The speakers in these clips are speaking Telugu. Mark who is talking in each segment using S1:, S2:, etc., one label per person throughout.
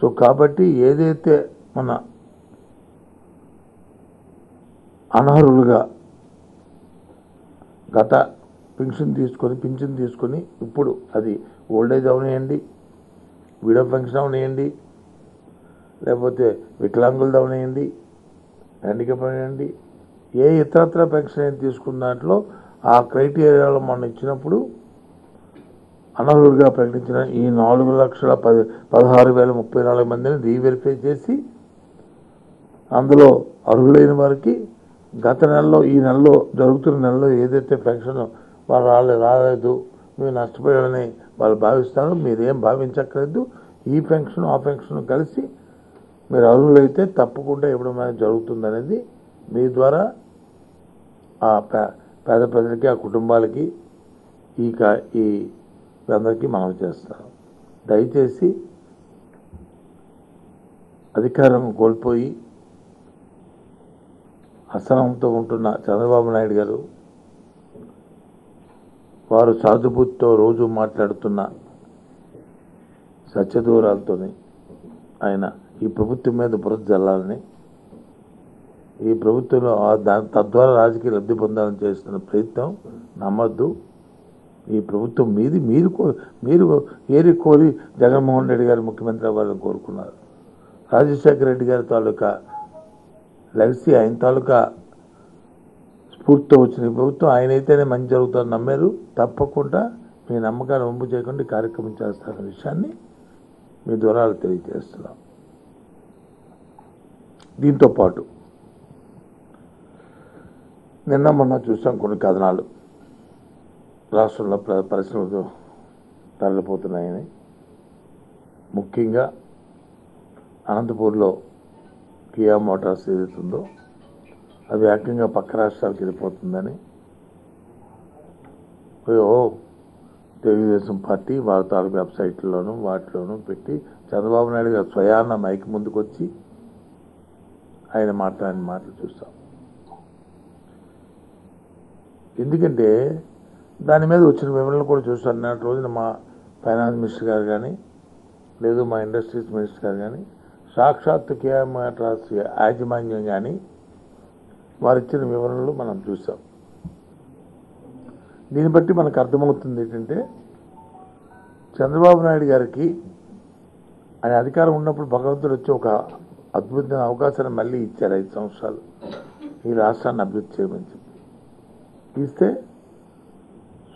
S1: సో కాబట్టి ఏదైతే మన అనర్హులుగా గత పెన్షన్ తీసుకొని పింఛన్ తీసుకొని ఇప్పుడు అది ఓల్డేజ్ అవనియండి విడో పెన్షన్ అవనియండి లేకపోతే వికలాంగులది అవనియండి హ్యాండిక్యాప్ అవనియండి ఏ ఇతరత్ర పెన్షన్ అయితే తీసుకున్న దాంట్లో ఆ క్రైటీరియాలో మనం ఇచ్చినప్పుడు అనర్హులుగా ప్రకటించిన ఈ నాలుగు లక్షల పది పదహారు వేల ముప్పై నాలుగు మందిని రీవెరిఫై చేసి అందులో అర్హులైన వారికి గత నెలలో ఈ నెలలో జరుగుతున్న నెలలో ఏదైతే పెన్షన్ వాళ్ళు రాలే రాలేదు మీరు నష్టపోయారని వాళ్ళు భావిస్తారు మీరేం భావించక్కర్లేదు. ఈ పెన్షన్ ఆ పెన్షన్ కలిసి మీరు అర్హులైతే తప్పకుండా ఇవ్వడం అనేది జరుగుతుందనేది మీ ద్వారా ఆ పే- పేద ప్రజలకి ఆ కుటుంబాలకి ఈ ఈ ఈ అందరికీ మనం చేస్తాం. దయచేసి అధికారం కోల్పోయి అసహనంతో ఉంటున్న చంద్రబాబు నాయుడు గారు వారు సాధుబుద్ధితో రోజు మాట్లాడుతున్న సత్యదూరాలతోని ఆయన ఈ ప్రభుత్వం మీద బురద జల్లాలని ఈ ప్రభుత్వంలో దాని తద్వారా రాజకీయ లబ్ధి పొందాలని చేస్తున్న ప్రయత్నం నమ్మద్దు. ఈ ప్రభుత్వం మీది మీరు కో- మీరు ఏరి కోరి జగన్మోహన్ రెడ్డి గారు ముఖ్యమంత్రి అవ్వాలని కోరుకున్నారు. రాజశేఖర రెడ్డి గారి తాలూకా లెగసీ ఆయన తాలూకా స్ఫూర్తితో వచ్చిన ప్రభుత్వం ఆయన అయితేనే మంచి జరుగుతుందని నమ్మారు. తప్పకుండా మీ నమ్మకాన్ని వంపు చేయకుండా కార్యక్రమం చేస్తారనే విషయాన్ని మీ దూరాలు తెలియజేస్తున్నాం. దీంతో పాటు నిన్న మొన్న చూసాం కొన్ని కథనాలు. రాష్ట్రంలో ప్ర- పరిశ్రమలు తరలిపోతున్నాయని. ముఖ్యంగా అనంతపూర్లో కియా మోటార్స్ ఏదైతుందో అది ఏకంగా పక్క రాష్ట్రాలకు వెళ్ళిపోతుందని. ఓ తెలుగుదేశం పార్టీ వాళ్ళ తాలూకు వెబ్సైట్లోనూ వాటిలోనూ పెట్టి చంద్రబాబు నాయుడు గారు స్వయాన మైక్ ముందుకు వచ్చి ఆయన మాట్లాడిన మాటలు చూస్తాం. ఎందుకంటే దాని మీద వచ్చిన వివరణలు కూడా చూస్తాను. నాటి రోజున మా ఫైనాన్స్ మినిస్టర్ గారు కానీ లేదు మా ఇండస్ట్రీస్ మినిస్టర్ గారు కానీ సాక్షాత్తు కేఆర్ మద్రాస్ యాజమాన్యం కానీ వారు ఇచ్చిన వివరణలు మనం చూసాం దీన్ని బట్టి మనకు అర్థమవుతుంది ఏంటంటే చంద్రబాబు నాయుడు గారికి ఆయన అధికారం ఉన్నప్పుడు భగవంతుడు వచ్చి ఒక అద్భుతమైన అవకాశాన్ని మళ్ళీ ఇచ్చారు ఐదు సంవత్సరాలు. ఈ రాష్ట్రాన్ని అభివృద్ధి చేయమని చెప్పి. ఇస్తే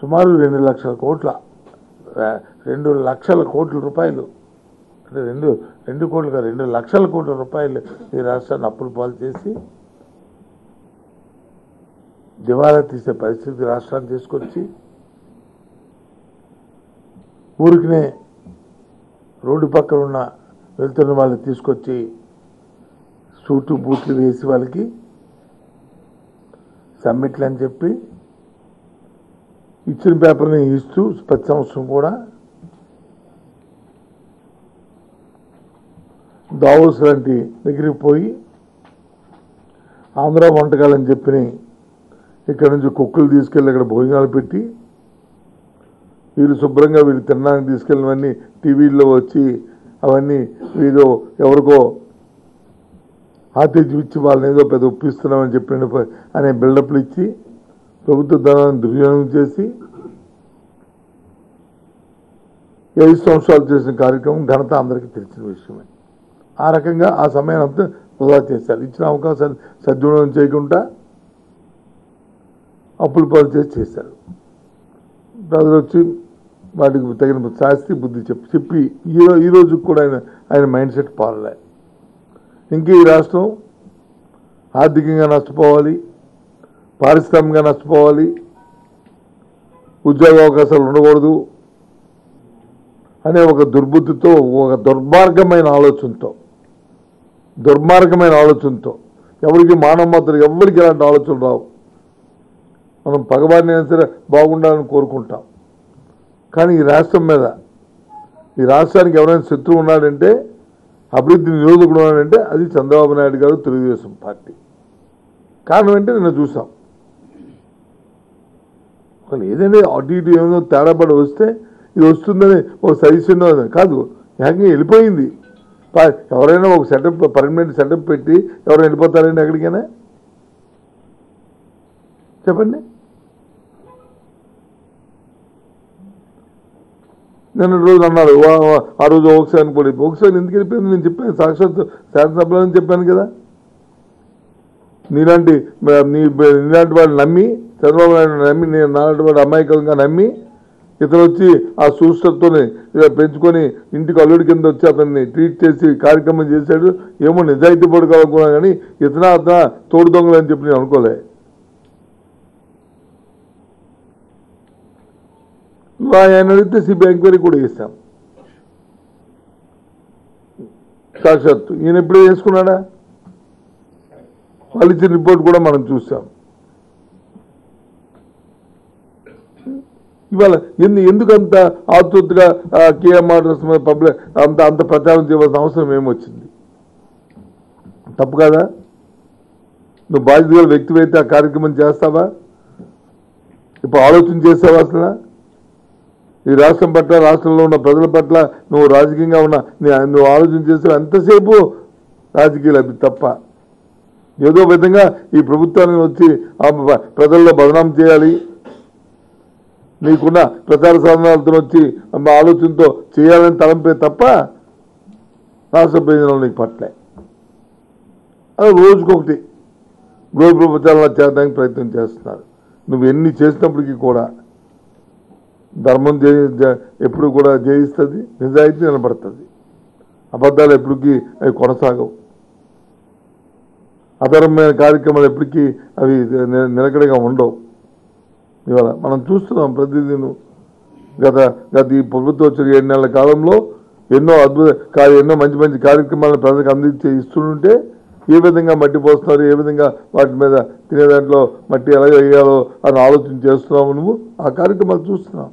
S1: సుమారు రెండు లక్షల కోట్ల రెండు లక్షల కోట్ల రూపాయలు. అంటే రెండు రెండు కోట్లుగా రెండు లక్షల కోట్ల రూపాయలు ఈ రాష్ట్రాన్ని అప్పులు పాలు చేసి దివాలా తీసే పరిస్థితి రాష్ట్రాన్ని తీసుకొచ్చి ఊరికినే రోడ్డు పక్కన ఉన్న వెళ్తున్న వాళ్ళని తీసుకొచ్చి సూటు బూట్లు వేసి వాళ్ళకి సమ్మిట్లు అని చెప్పి ఇచ్చిన పేపర్ని ఇస్తూ ప్రతి సంవత్సరం కూడా దావోస్ లాంటి దగ్గరికి పోయి ఆంధ్ర వంటకాలని చెప్పి ఇక్కడ నుంచి కుక్కలు తీసుకెళ్ళి ఇక్కడ భోజనాలు పెట్టి వీళ్ళు శుభ్రంగా వీళ్ళు తినడానికి తీసుకెళ్ళినవన్నీ టీవీల్లో వచ్చి అవన్నీ వీళ్ళు ఎవరికో ఆతిథ్యం ఇచ్చి వాళ్ళని ఏదో పెద్ద ఒప్పిస్తున్నామని చెప్పిన అనే బిల్డప్లు ఇచ్చి ప్రభుత్వ ధనాన్ని దుర్వినియోగం చేసి ఐదు సంవత్సరాలు చేసిన కార్యక్రమం ఘనత అందరికీ తెలిసిన విషయమే. ఆ రకంగా ఆ సమయాన్ని అంతా వృధా చేశారు. ఇచ్చిన అవకాశాన్ని సద్వినియోగం చేయకుండా అప్పులు పాలు చేసి చేశారు. ప్రజలు వచ్చి వాటికి తగిన శాస్తి బుద్ధి చెప్పి చెప్పి ఈ రో- కూడా ఆయన ఆయన మైండ్ సెట్ పాలలే. ఇంకా ఈ రాష్ట్రం ఆర్థికంగా నష్టపోవాలి. పారిశ్రామికంగా నష్టపోవాలి. ఉద్యోగ అవకాశాలు ఉండకూడదు అనే ఒక దుర్బుద్ధితో ఒక దుర్మార్గమైన ఆలోచనతో దుర్మార్గమైన ఆలోచనతో ఎవరికి మానవ మాత్రం ఎవరికి ఇలాంటి ఆలోచనలు రావు. మనం పగవాన్ని సరే బాగుండాలని కోరుకుంటాం. కానీ ఈ రాష్ట్రం మీద ఈ రాష్ట్రానికి ఎవరైనా శత్రువు ఉన్నాడంటే అభివృద్ధి నిరోధకుడు ఉన్నాడంటే అది చంద్రబాబు నాయుడు గారు తెలుగుదేశం పార్టీ. కారణం అంటే నిన్న చూసాం. ఒకవేళ ఏదైనా అటు ఇటు ఏమో తేడాపడి వస్తే ఇది వస్తుందని ఒక సజెషన్ కాదు ఏకంగా వెళ్ళిపోయింది. ఎవరైనా ఒక సెటప్ పర్మనెంట్ సెటప్ పెట్టి ఎవరైనా వెళ్ళిపోతారండి ఎక్కడికైనా? చెప్పండి. నేను రోజు అన్నారు. వా- ఆ రోజు ఒకసారి అనుకోండి ఒకసారి ఎందుకు వెళ్ళిపోయింది? నేను చెప్పాను సాక్షాత్ శాసనసభలో చెప్పాను కదా. నీలాంటి నీ నీలాంటి వాళ్ళు నమ్మి చంద్రబాబు నాయుడు నమ్మి నేను నాలాంటి వాడు అమాయకంగా నమ్మి ఇతను వచ్చి ఆ సూష్టతోని పెంచుకొని ఇంటికి అల్లుడి కింద వచ్చి అతన్ని ట్రీట్ చేసి కార్యక్రమం చేశాడు. ఏమో నిజాయితీ పడుకోవాలనుకున్నా కానీ ఇతన అతన తోడు దొంగలు అని చెప్పి నేను అనుకోలే. ఆయన అడిగితే సిబిఐ ఎంక్వైరీ కూడా చేస్తాం సాక్షాత్తు. ఈయన ఎప్పుడే చేసుకున్నాడా? వాళ్ళు ఇచ్చిన రిపోర్ట్ కూడా మనం చూసాం ఇవాళ ఎందు ఎందుకు ఆతృతగా కేఎం మోటార్స్ పబ్లిక్ అంత అంత ప్రచారం చేయవలసిన అవసరం ఏమొచ్చింది? తప్పు కదా? నువ్వు బాధ్యత వ్యక్తివైతే ఆ కార్యక్రమం చేస్తావా? ఇప్పుడు ఆలోచన చేసావా అసలు? ఈ రాష్ట్రం పట్ల రాష్ట్రంలో ఉన్న ప్రజల పట్ల నువ్వు రాజకీయంగా ఉన్న నువ్వు ఆలోచన చేసావు ఎంతసేపు రాజకీయాలు అవి తప్ప? ఏదో విధంగా ఈ ప్రభుత్వాన్ని వచ్చి ఆ ప్రజల్లో బదనాం చేయాలి నీకున్న ప్రచార సాధనాలతో వచ్చి మా ఆలోచనతో చేయాలని తలంపే తప్ప రాష్ట్ర ప్రయోజనాలు నీకు పట్లే అది రోజుకొకటి గృహ ప్రచారం చేరడానికి ప్రయత్నం చేస్తున్నారు. నువ్వు ఎన్ని చేసినప్పటికీ కూడా ధర్మం జయ ఎప్పుడు కూడా జయిస్తుంది నిజాయితీ నిలబడుతుంది. అబద్ధాలు ఎప్పటికీ అవి కొనసాగవు. అధర్మమైన కార్యక్రమాలు ఎప్పటికీ అవి నిలకడగా ఉండవు. ఇవాళ మనం చూస్తున్నాం ప్రతిదిన. గత గత ఈ ప్రభుత్వం వచ్చిన ఏడు నెలల కాలంలో ఎన్నో అద్భుత ఎన్నో మంచి మంచి కార్యక్రమాలను ప్రజలకు అందించి ఇస్తుంటే ఏ విధంగా మట్టి పోస్తున్నారు ఏ విధంగా వాటి మీద తినే దాంట్లో మట్టి ఎలా వేయాలో అని ఆలోచన చేస్తున్నావు నువ్వు? ఆ కార్యక్రమాలు చూస్తున్నాం.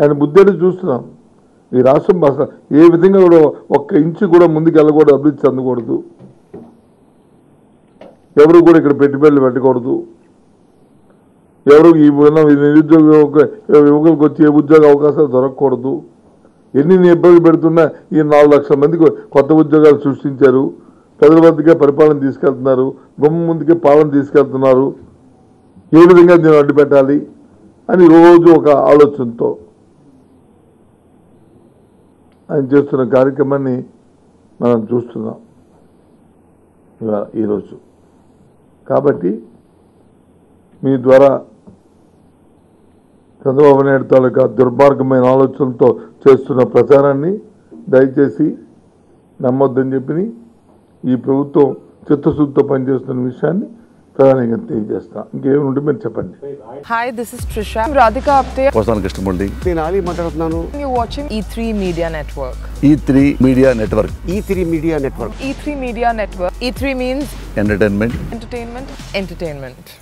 S1: ఆయన బుద్ధి చూస్తున్నాం. ఈ రాష్ట్రం ఏ విధంగా కూడా ఒక్క ఇంచు కూడా ముందుకు వెళ్ళకూడదు అభివృద్ధి చెందకూడదు. ఎవరు కూడా ఇక్కడ పెట్టుబడులు పెట్టకూడదు. ఎవరు ఈ ఉన్న నిరుద్యోగ యువకులకు వచ్చి ఏ ఉద్యోగ అవకాశాలు దొరకకూడదు. ఎన్ని ఇబ్బందులు పెడుతున్నా ఈ నాలుగు లక్షల మందికి కొత్త ఉద్యోగాలు సృష్టించారు. ప్రజల వద్దకే పరిపాలన తీసుకెళ్తున్నారు. గుమ్మ ముందుకే పాలన తీసుకెళ్తున్నారు. ఏ విధంగా దీన్ని అడ్డు పెట్టాలి అని రోజు ఒక ఆలోచనతో ఆయన చేస్తున్న కార్యక్రమాన్ని మనం చూస్తున్నాం. ఈరోజు మీ ద్వారా చంద్రబాబు నాయుడు తాలూకా దుర్మార్గమైన ఆలోచనలతో చేస్తున్న ప్రచారాన్ని దయచేసి నమ్మొద్దని చెప్పి ఈ ప్రభుత్వం చిత్తశుద్ధితో పనిచేస్తున్న విషయాన్ని ప్రధానంగా తెలియజేస్తాం ఇంకేముంటే మీరు చెప్పండి
S2: కృష్ణమూర్తి
S3: నేను ఆలీ మాట్లాడుతున్నాను
S4: You're watching E3 Media Network.
S2: E three media network
S3: E three media network
S4: E3 Media Network. E3 means
S2: entertainment
S4: entertainment, entertainment.